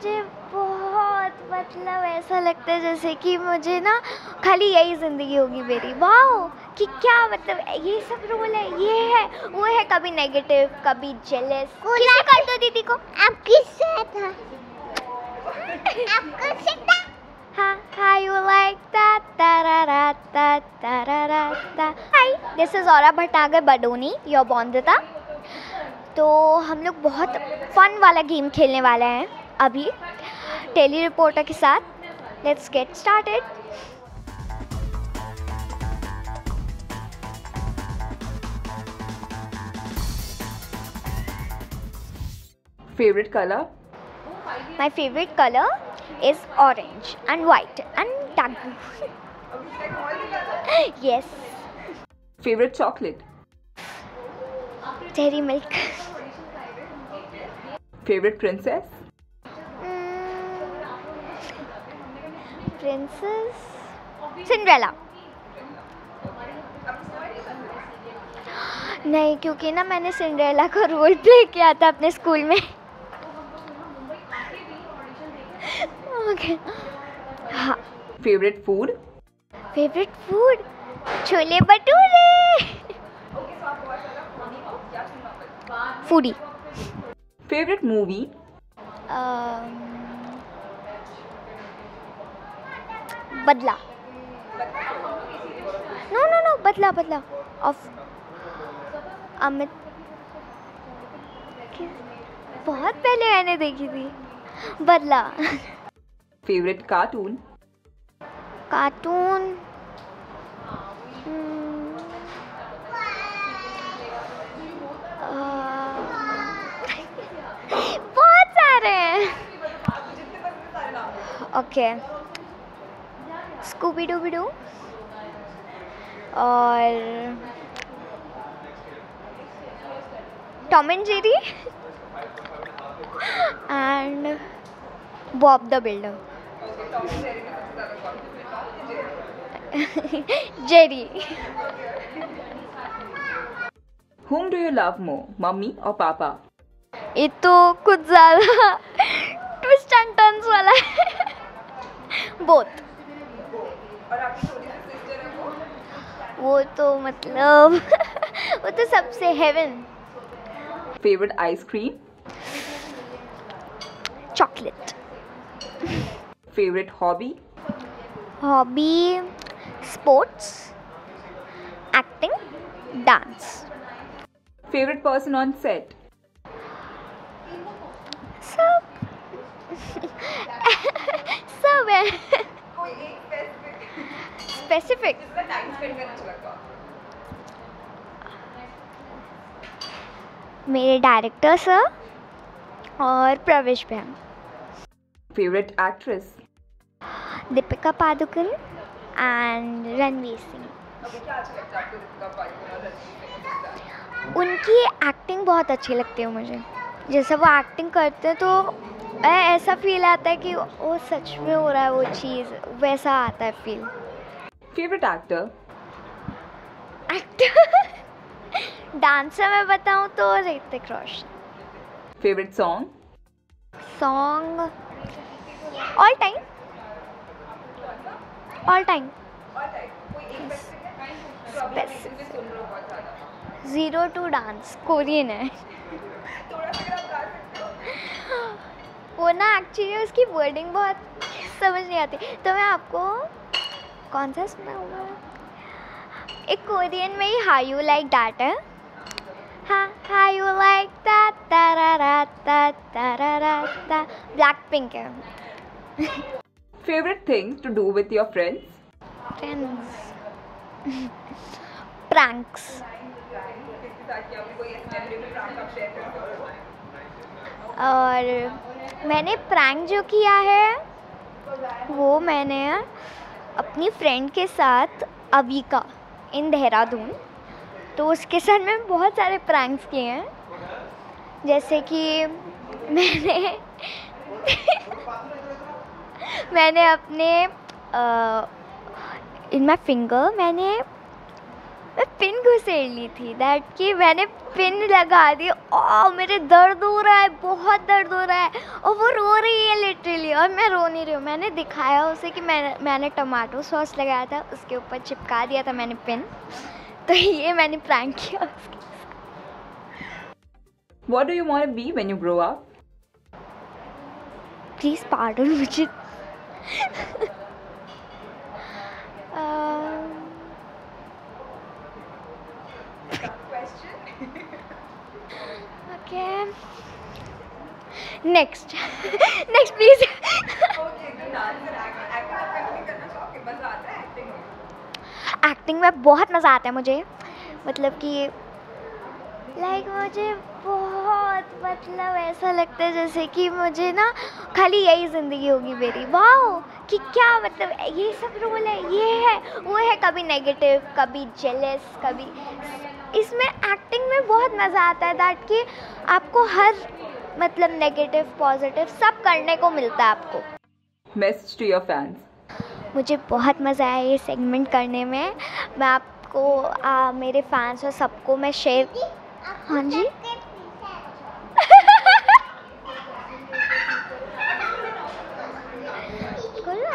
मुझे बहुत मतलब ऐसा लगता है जैसे कि मुझे ना खाली यही ज़िंदगी होगी मेरी। वाह कि क्या मतलब ये सब रोल है ये है वो है कभी नेगेटिव कभी जेलस किसे कर दो दीदी को? आप किससे था? आपको हाँ that tarara ta tarara ta Hi this is Aura Bhattagar Badoni तो हम लोग बहुत फन वाला गेम खेलने वाले हैं। अभी टेली रिपोर्टर के साथ। Let's get started favourite colour my favourite colour is orange and white and dark blue yes favourite chocolate Dairy Milk favourite princess princess. Cinderella. नहीं क्योंकि ना मैंने सिंड्रेला को रोल प्ले किया था अपने स्कूल में। ओके हाँ। Favorite food? Favourite food chole bhature. Foodie Favorite movie? Badla. No no no Badla Badla. Of Amit बहुत पहले मैंने देखी थी। बदला। Cartoon? कार्टून हम्म, बहुत सारे हैं। ओके स्कूबी डूबी डू और Tom and Jerry and Bob the builder Jerry Whom do you love more, mummy or papa? ये तो कुछ ज़्यादा ट्विस्ट एंड टर्न्स वाला है। बोथ वो तो मतलब वो तो सबसे heaven favourite ice cream chocolate favourite hobby hobby sports acting dance favourite person on set specific मेरे डायरेक्टर सर और प्रवेश भैया। Favourite actress Deepika Padukone and Ranveer Singh. उनकी एक्टिंग बहुत अच्छी लगती है मुझे। जैसे वो एक्टिंग करते हैं तो ऐसा फील आता है कि वो सच में हो रहा है वो चीज़ वैसा आता है feel Favorite actor? Actor dancer मैं बताऊँ तो Hrithik Roshan Favorite song? Song all time all time zero two dance Korean है। वो ना एक्चुअली उसकी वर्डिंग बहुत समझ नहीं आती। तो मैं आपको कौन सा सुनाऊँगा एक कोरियन में ही हाउ यू लाइक दैट है। हाँ हाउ यू लाइक दैट तारा तारा ब्लैक पिंक है। Favorite thing to do with your friends? Friends pranks और मैंने प्रैंक जो किया है वो मैंने अपनी फ्रेंड के साथ अविका इन देहरादून। तो उसके साथ मैंने बहुत सारे प्रैंक्स किए हैं। जैसे कि मैंने मैंने अपने इन माई फिंगर मैंने मैं पिन घुसेड़ ली थी दैट कि मैंने पिन लगा दी। और मेरे दर्द हो रहा है बहुत दर्द हो रहा है। और वो रो रही है लिटरली और मैं रो नहीं रही हूँ। मैंने दिखाया उसे कि मैंने मैंने टमाटो सॉस लगाया था उसके ऊपर चिपका दिया था मैंने पिन। तो ये मैंने प्रैंक किया उसके What do you want to be when you grow up? Please pardon मुझे okay next next please acting में बहुत मज़ा आता है मुझे। मतलब कि लाइक like, मुझे बहुत मतलब ऐसा लगता है जैसे कि मुझे ना खाली यही ज़िंदगी होगी मेरी। वाह कि क्या मतलब ये सब रोल है ये है वो है। कभी नेगेटिव कभी जेलस कभी इसमें एक्टिंग में बहुत मज़ा आता है दैट कि आपको हर मतलब नेगेटिव पॉजिटिव सब करने को मिलता है आपको। Message to your fans. मुझे बहुत मज़ा आया ये सेगमेंट करने में। मैं आपको आ, मेरे फैंस और सबको मैं शेयर हाँ जी? बोलो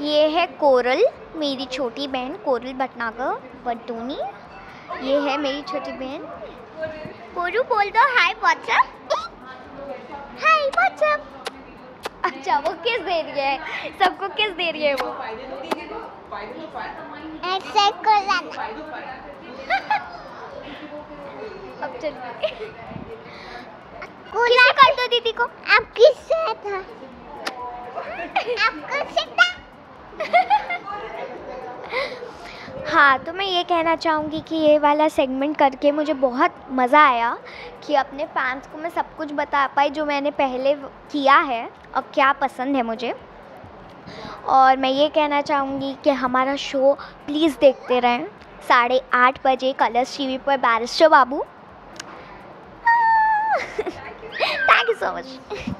ये है कोरल मेरी छोटी बहन कोरल भटनागर बटूनी। ये है मेरी छोटी बहन। पोरू बोल दो हाय व्हाट्सअप हाय व्हाट्सअप अच्छा वो किस दे रही है? सबको किस दे रही है वो? अब चल। किसे कर दो दीदी को? आप किससे था? आपको सीधा हाँ तो मैं ये कहना चाहूँगी कि ये वाला सेगमेंट करके मुझे बहुत मज़ा आया कि अपने फैंस को मैं सब कुछ बता पाई जो मैंने पहले किया है। और क्या पसंद है मुझे? और मैं ये कहना चाहूँगी कि हमारा शो प्लीज़ देखते रहें। साढ़े आठ बजे कलर्स टी वी पर barrister Babu. Thank you so much